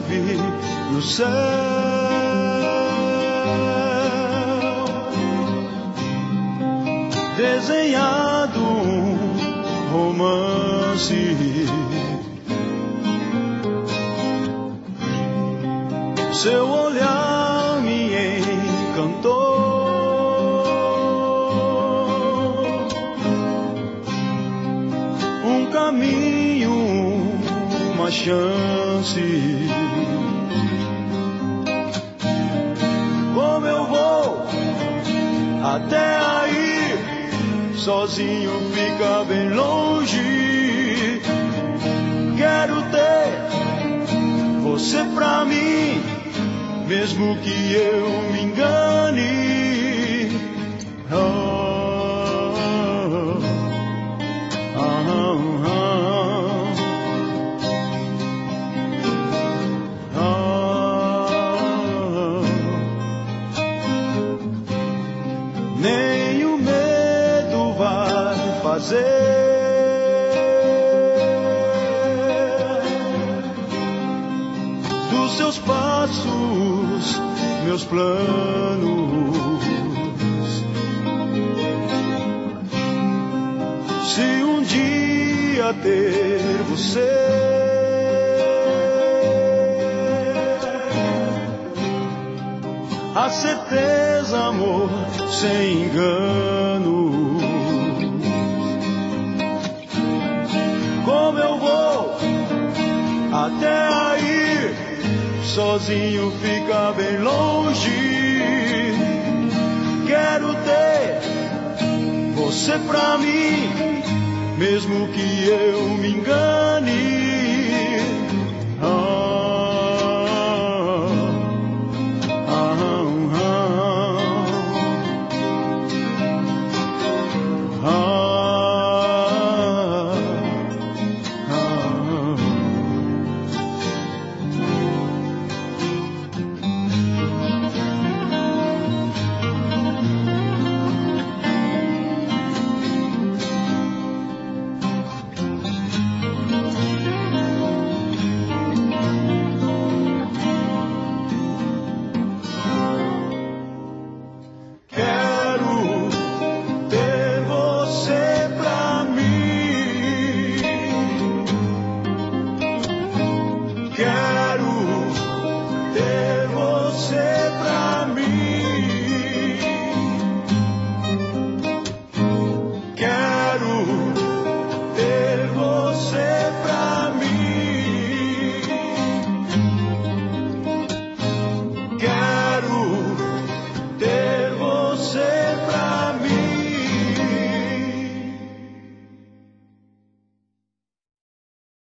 vi no céu. Desenhado um romance. Seu olhar me encantou. Um caminho, uma chance. Como eu vou até aí, sozinho fica bem longe. Quero ter você pra mim, mesmo que eu me engane. Oh, fazer. Dos seus passos, meus planos. Se um dia ter você. A certeza, amor, sem engano. Até aí, sozinho fica bem longe. Quero ter você pra mim, mesmo que eu me engane.